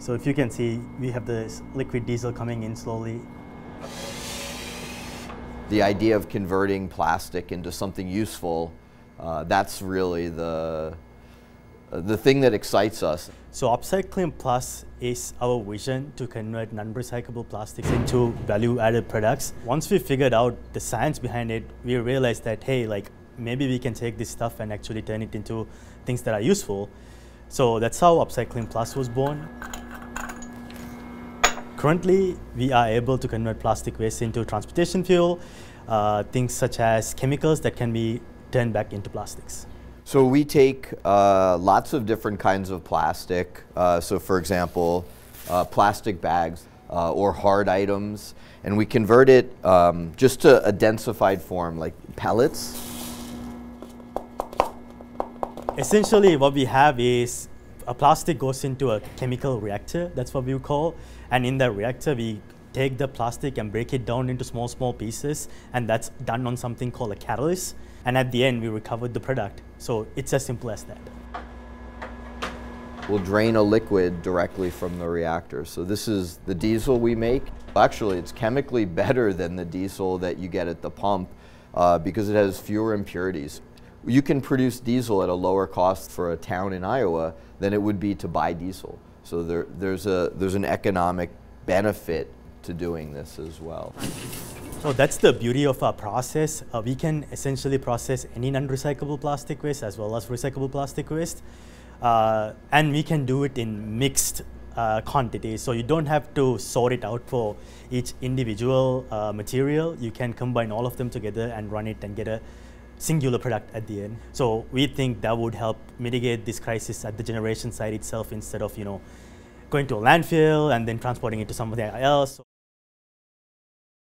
So if you can see, we have this liquid diesel coming in slowly. The idea of converting plastic into something useful, uh, that's really the, the thing that excites us. So Upcycling Plus is our vision to convert non-recyclable plastics into value-added products. Once we figured out the science behind it, we realized that, hey, like maybe we can take this stuff and actually turn it into things that are useful. So that's how Upcycling Plus was born. Currently, we are able to convert plastic waste into transportation fuel, uh, things such as chemicals that can be turned back into plastics. So we take uh, lots of different kinds of plastic. Uh, so for example, uh, plastic bags uh, or hard items, and we convert it um, just to a densified form, like pellets. Essentially, what we have is a plastic goes into a chemical reactor, that's what we call, and in that reactor we take the plastic and break it down into small, small pieces, and that's done on something called a catalyst, and at the end we recover the product. So it's as simple as that. We'll drain a liquid directly from the reactor. So this is the diesel we make. Actually, it's chemically better than the diesel that you get at the pump uh, because it has fewer impurities you can produce diesel at a lower cost for a town in Iowa than it would be to buy diesel. So there, there's, a, there's an economic benefit to doing this as well. So that's the beauty of our process. Uh, we can essentially process any non-recyclable plastic waste as well as recyclable plastic waste. Uh, and we can do it in mixed uh, quantities. So you don't have to sort it out for each individual uh, material. You can combine all of them together and run it and get a singular product at the end. So we think that would help mitigate this crisis at the generation side itself instead of, you know, going to a landfill and then transporting it to somewhere else.